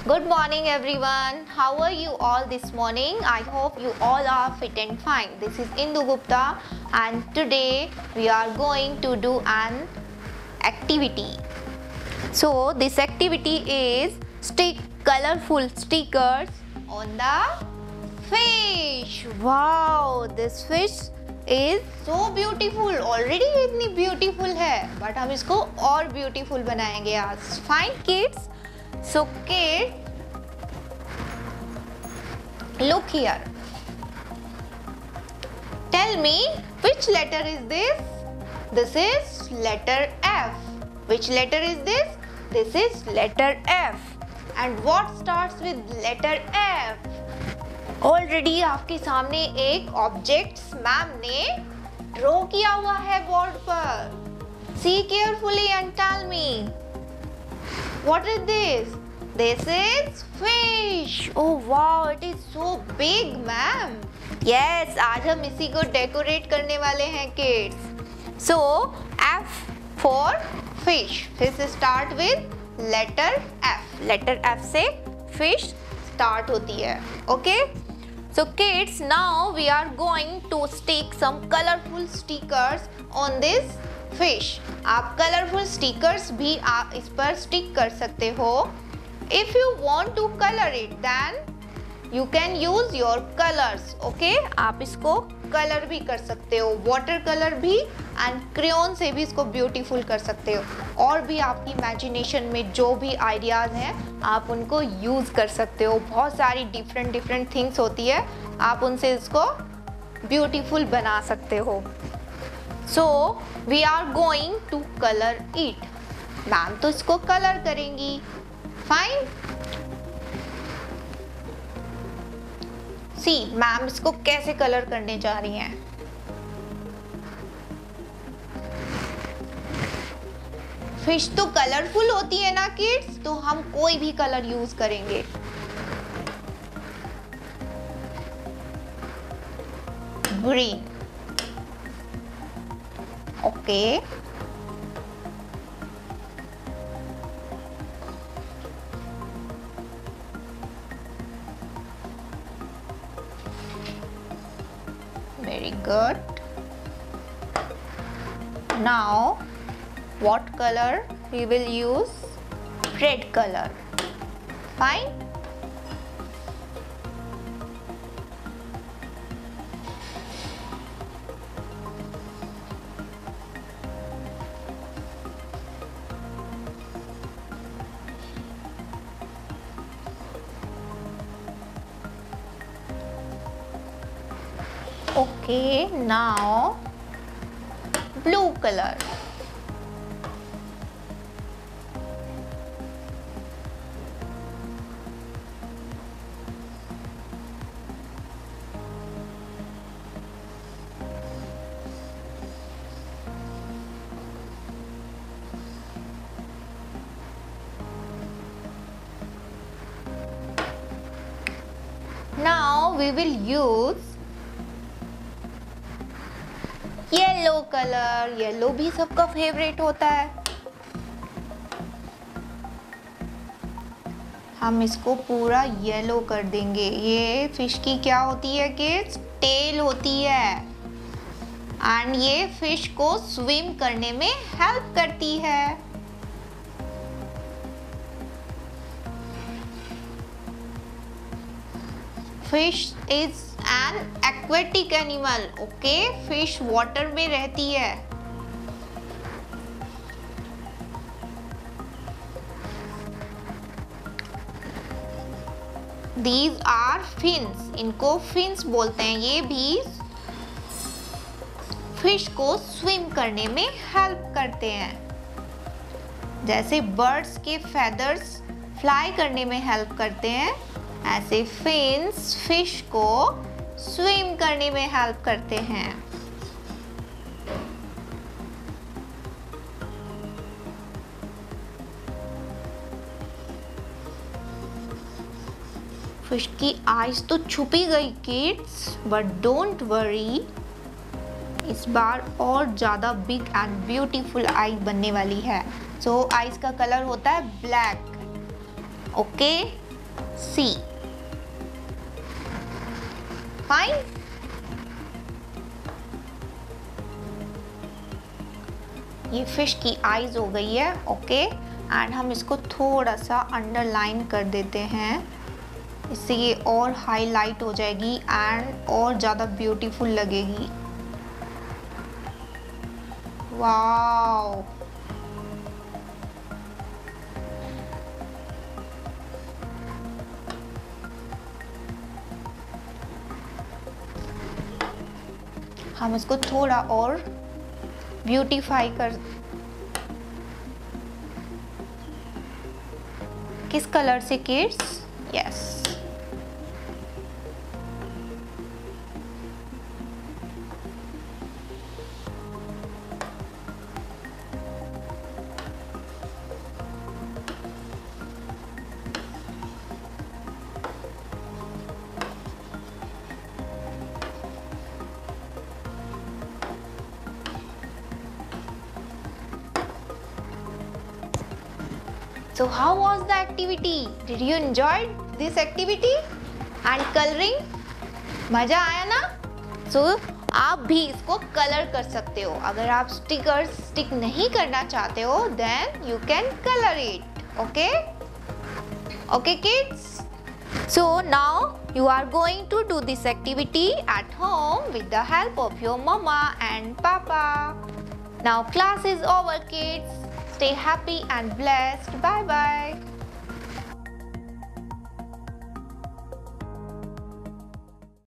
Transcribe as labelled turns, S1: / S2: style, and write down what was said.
S1: Good morning everyone. How are you all this morning? I hope you all are fit and fine. This is Indu Gupta and today we are going to do an activity. So this activity is stick colorful stickers on the fish. Wow, this fish is so beautiful. Already इतनी beautiful है but हम इसको और beautiful बनाएंगे आज. Fine kids? So kids, look here. Tell me which letter is this? This is letter F. Which letter is this? This is letter F. And what starts with letter F? Already आपके सामने एक object ma'am ने draw किया हुआ है board पर See carefully and tell me. What is this? This is fish. Oh wow, it is so big, ma'am. Yes, आज हम इसी को डेकोरेट करने वाले हैं kids so F for fish fish start with letter F letter F से fish start होती है okay so kids now we are going to stick some colourful stickers on this fish आप कलरफुल स्टिकर्स भी आप इस पर stick कर सकते हो। If you want to colour it then you can use your colours okay आप इसको कलर भी कर सकते हो वाटर कलर भी एंड क्रेन से भी इसको ब्यूटीफुल कर सकते हो। और भी आपकी इमेजिनेशन में जो भी आइडियाज़ हैं, आप उनको यूज़ कर सकते हो। बहुत सारी डिफरेंट डिफरेंट थिंग्स होती है, आप उनसे इसको ब्यूटीफुल बना सकते हो। So we are going to colour it ma'am तो इसको कलर करेंगी. फाइन सी मैम इसको कैसे कलर करने जा रही हैं? फ़िश तो कलरफुल होती है ना किड्स तो हम कोई भी कलर यूज़ करेंगे. Green Okay. Very good. Now, what color we will use? Red color. Fine. Okay now blue color. Now we will use yellow colour, yellow भी सबका फेवरेट होता है। हम इसको पूरा येलो कर देंगे। ये फ़िश की क्या होती है किड्स टेल होती है। एंड ये फ़िश को स्विम करने में हेल्प करती है। Fish is an aquatic animal okay fish water में रहती है। दीज आर फिन्स इनको फिन्स बोलते हैं। ये भी फ़िश को स्विम करने में हेल्प करते हैं। जैसे बर्ड्स के फेदर्स फ्लाई करने में हेल्प करते हैं। ऐसे फिन्स फ़िश को स्विम करने में हेल्प करते हैं। फ़िश की आईज तो छुपी गई किड्स बट डोंट वरी इस बार और ज़्यादा बिग एंड ब्यूटीफुल आई बनने वाली है। सो so, आइज़ का कलर होता है ब्लैक ओके C. Fine? ये फ़िश की आईज हो गई है ओके एंड हम इसको थोड़ा सा अंडरलाइन कर देते हैं। इससे ये और हाईलाइट हो जाएगी एंड और ज़्यादा ब्यूटीफुल लगेगी। वाओ हम इसको थोड़ा और ब्यूटीफाई कर किस कलर से kids yes So how was the activity? Did you enjoy this activity and coloring? मज़ा आया ना? So आप भी इसको कलर कर सकते हो अगर आप स्टिकर स्टिक नहीं करना चाहते हो then you can color it. Okay? Okay kids? So now you are going to do this activity at home with the help of your mama and papa. Now class is over kids. Stay happy and blessed. Bye bye.